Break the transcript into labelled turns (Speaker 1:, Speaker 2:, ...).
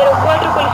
Speaker 1: 04 con